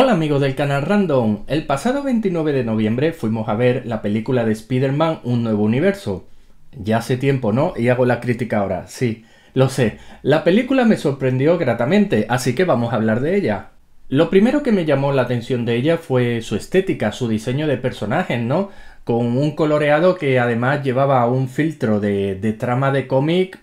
Hola amigos del canal Random, el pasado 29 de noviembre fuimos a ver la película de Spider-Man Un Nuevo Universo. Ya hace tiempo, ¿no? Y hago la crítica ahora, sí, lo sé. La película me sorprendió gratamente, así que vamos a hablar de ella. Lo primero que me llamó la atención de ella fue su estética, su diseño de personajes, ¿no? Con un coloreado que además llevaba un filtro de, trama de cómic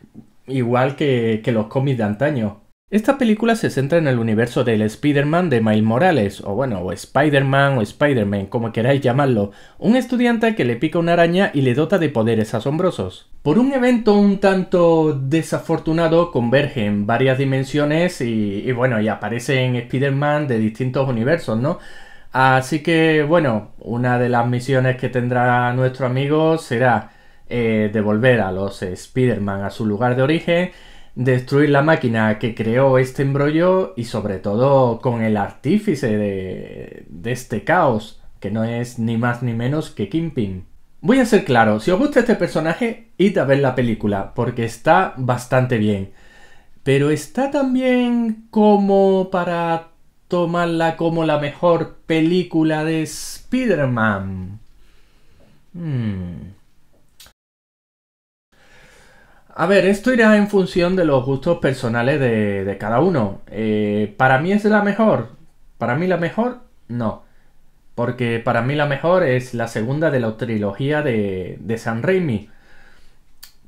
igual que, que los cómics de antaño. Esta película se centra en el universo del Spider-Man de Miles Morales, o bueno, o Spider-Man o Spider-Man, como queráis llamarlo, un estudiante que le pica una araña y le dota de poderes asombrosos. Por un evento un tanto desafortunado convergen varias dimensiones y, bueno, y aparecen Spider-Man de distintos universos, ¿no? Así que bueno, una de las misiones que tendrá nuestro amigo será eh, devolver a los Spider-Man a su lugar de origen destruir la máquina que creó este embrollo y sobre todo con el artífice de, este caos, que no es ni más ni menos que Kingpin. Voy a ser claro, si os gusta este personaje, id a ver la película, porque está bastante bien. Pero está también como para tomarla como la mejor película de Spider-Man. Hmm. A ver, esto irá en función de los gustos personales de, cada uno. Eh, ¿Para mí es la mejor? ¿Para mí la mejor? No. Porque para mí la mejor es la segunda de la trilogía de, de San Raimi.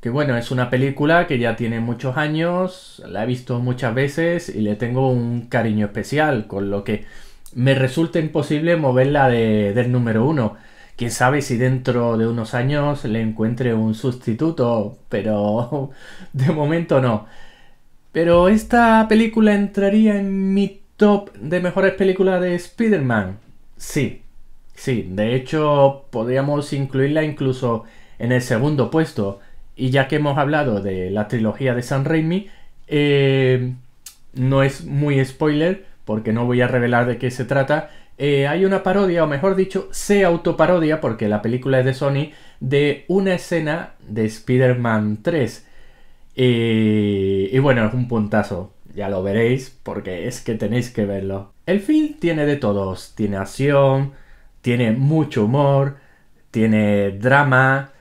Que bueno, es una película que ya tiene muchos años, la he visto muchas veces y le tengo un cariño especial, con lo que me resulta imposible moverla del número uno. Quién sabe si dentro de unos años le encuentre un sustituto, pero de momento no. Pero esta película entraría en mi top de mejores películas de Spider-Man. Sí, sí, de hecho podríamos incluirla incluso en el segundo puesto. Y ya que hemos hablado de la trilogía de San Raimi, eh, no es muy spoiler porque no voy a revelar de qué se trata, eh, hay una parodia, o mejor dicho, se autoparodia, porque la película es de Sony, de una escena de Spider-Man 3. Eh, y bueno, es un puntazo, ya lo veréis, porque es que tenéis que verlo. El film tiene de todos, tiene acción, tiene mucho humor, tiene drama,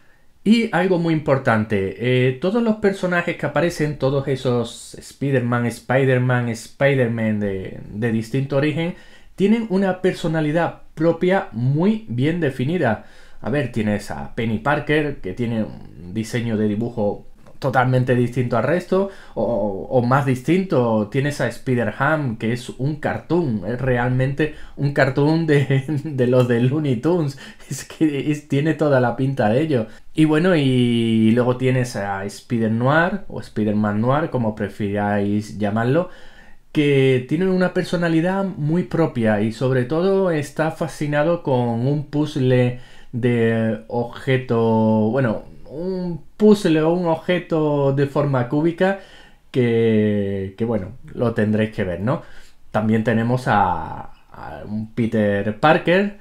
y algo muy importante, eh, todos los personajes que aparecen, todos esos Spider-Man, Spider-Man, Spider-Man de, de distinto origen, tienen una personalidad propia muy bien definida. A ver, tienes a Penny Parker, que tiene un diseño de dibujo totalmente distinto al resto, o, más distinto, tienes a Spider-Ham, que es un cartoon, es realmente un cartoon de, los de Looney Tunes, es que tiene toda la pinta de ello. Y bueno, y luego tienes a Spider-Noir, o Spider-Man Noir, como prefiráis llamarlo, que tienen una personalidad muy propia y sobre todo está fascinado con un puzzle de objeto, bueno, un puzzle o un objeto de forma cúbica que, que bueno, lo tendréis que ver, ¿no? También tenemos a, a un Peter Parker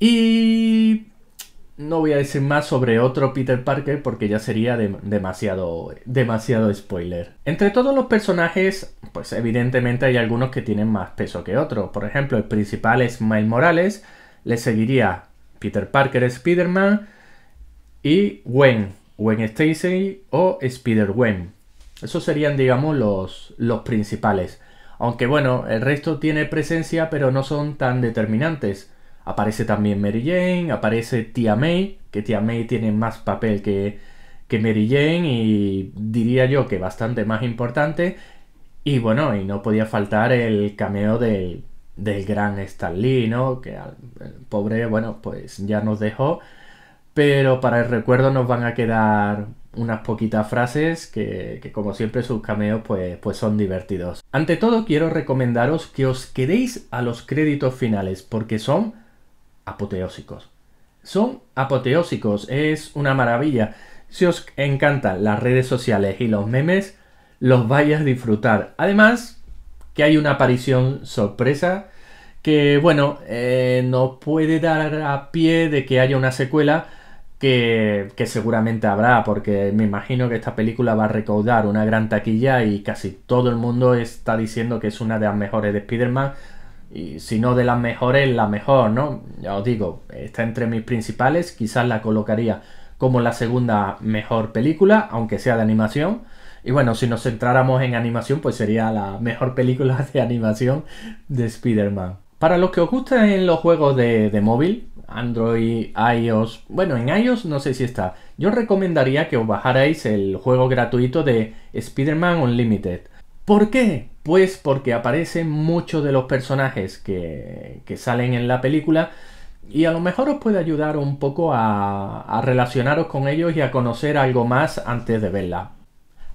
y no voy a decir más sobre otro Peter Parker porque ya sería demasiado, demasiado spoiler. Entre todos los personajes, pues evidentemente hay algunos que tienen más peso que otros. Por ejemplo, el principal es Miles Morales, le seguiría Peter Parker Spider-Man y Gwen, Gwen Stacy o Spider-Gwen. Esos serían, digamos, los, los principales. Aunque bueno, el resto tiene presencia pero no son tan determinantes. Aparece también Mary Jane, aparece Tia May, que Tia May tiene más papel que, que Mary Jane y diría yo que bastante más importante. Y bueno, y no podía faltar el cameo del, del gran Stan Lee, ¿no? Que el pobre, bueno, pues ya nos dejó. Pero para el recuerdo nos van a quedar unas poquitas frases que, que, como siempre sus cameos pues, pues son divertidos. Ante todo quiero recomendaros que os quedéis a los créditos finales porque son apoteósicos. Son apoteósicos, es una maravilla. Si os encantan las redes sociales y los memes, los vais a disfrutar. Además, que hay una aparición sorpresa que, bueno, eh, nos puede dar a pie de que haya una secuela que, que, seguramente habrá, porque me imagino que esta película va a recaudar una gran taquilla y casi todo el mundo está diciendo que es una de las mejores de Spider-Man y si no de las mejores, la mejor, ¿no? Ya os digo, está entre mis principales, quizás la colocaría como la segunda mejor película, aunque sea de animación. Y bueno, si nos centráramos en animación, pues sería la mejor película de animación de Spider-Man. Para los que os gustan los juegos de, de móvil, Android, iOS, bueno, en iOS no sé si está. Yo recomendaría que os bajarais el juego gratuito de Spider-Man Unlimited. ¿Por qué? Pues porque aparecen muchos de los personajes que, salen en la película y a lo mejor os puede ayudar un poco a, a relacionaros con ellos y a conocer algo más antes de verla.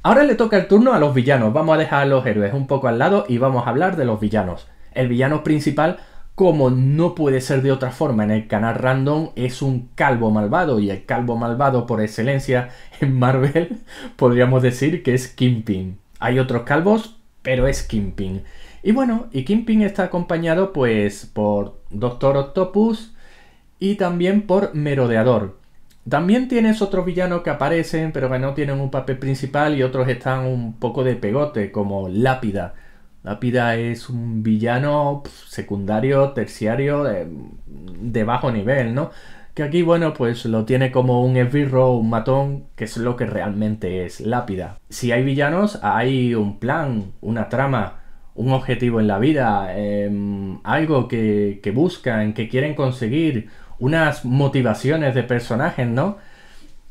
Ahora le toca el turno a los villanos. Vamos a dejar a los héroes un poco al lado y vamos a hablar de los villanos. El villano principal, como no puede ser de otra forma en el canal random, es un calvo malvado. Y el calvo malvado por excelencia en Marvel podríamos decir que es Kingpin. Hay otros calvos, pero es Kingpin. Y bueno, y Kingpin está acompañado pues por Doctor Octopus y también por Merodeador. También tienes otros villanos que aparecen, pero que no tienen un papel principal y otros están un poco de pegote, como Lápida. Lápida es un villano secundario, terciario, de, bajo nivel, ¿no? Que aquí, bueno, pues lo tiene como un esbirro, un matón, que es lo que realmente es Lápida. Si hay villanos, hay un plan, una trama, un objetivo en la vida, em, algo que, que buscan, que quieren conseguir, unas motivaciones de personajes, ¿no?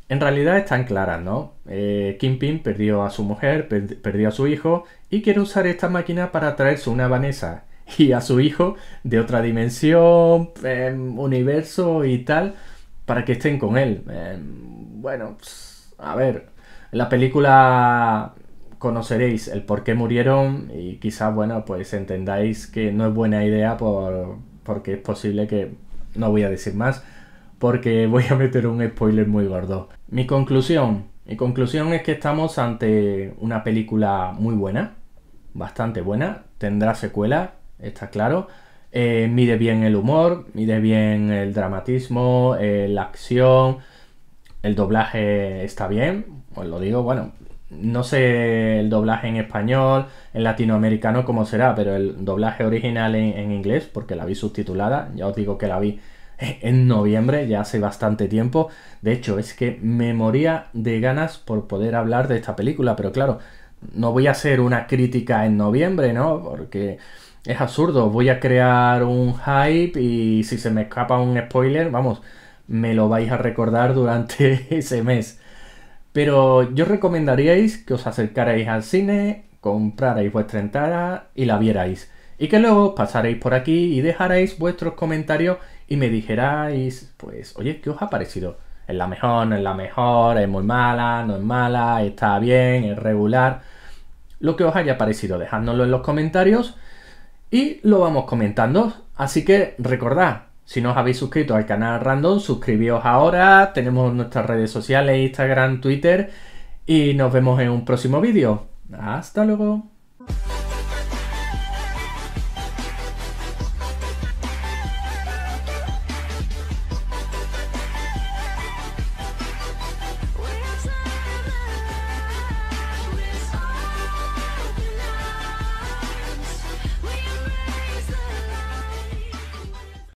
En realidad están claras, ¿no? Eh, Kingpin perdió a su mujer, perdió a su hijo y quiere usar esta máquina para traerse una Vanessa y a su hijo de otra dimensión, em, universo y tal, para que estén con él. Em, bueno, a ver, en la película conoceréis el por qué murieron y quizás, bueno, pues entendáis que no es buena idea por, porque es posible que no voy a decir más porque voy a meter un spoiler muy gordo. Mi conclusión. Mi conclusión es que estamos ante una película muy buena, bastante buena, tendrá secuela, está claro. Eh, mide bien el humor, mide bien el dramatismo, eh, la acción, el doblaje está bien, os lo digo, bueno, no sé el doblaje en español, en latinoamericano cómo será, pero el doblaje original en, inglés, porque la vi subtitulada, ya os digo que la vi en noviembre, ya hace bastante tiempo. De hecho, es que me moría de ganas por poder hablar de esta película, pero claro, no voy a hacer una crítica en noviembre, ¿no? Porque es absurdo, voy a crear un hype y si se me escapa un spoiler, vamos, me lo vais a recordar durante ese mes. Pero yo recomendaríais que os acercarais al cine, comprarais vuestra entrada y la vierais. Y que luego pasaréis por aquí y dejaréis vuestros comentarios y me dijerais, pues, oye, ¿qué os ha parecido? ¿Es la mejor, no es la mejor? ¿Es muy mala? ¿No es mala? ¿Está bien? ¿Es regular? Lo que os haya parecido, dejádnoslo en los comentarios y lo vamos comentando. Así que recordad, si no os habéis suscrito al canal Random, suscribíos ahora. Tenemos nuestras redes sociales, Instagram, Twitter. Y nos vemos en un próximo vídeo. Hasta luego.